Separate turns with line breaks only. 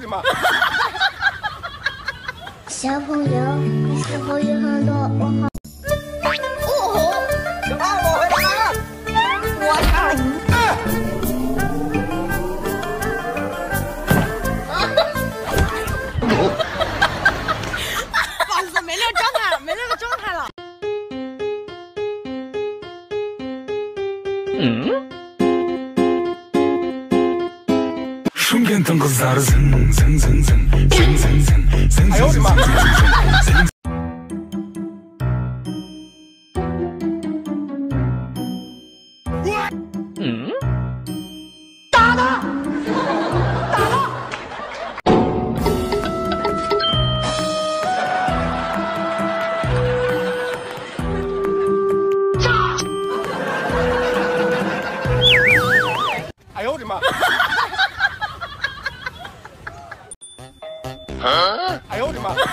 的妈！
小朋友，你是否有很多问号？
哦，小胖我回来了！我操！
不好意思，没那个状态，没那个状态了。
Shumgen 身边腾个啥子？哎呦我的妈！嗯？打他！打他！打！
哎呦我的妈！哎呦，我的妈。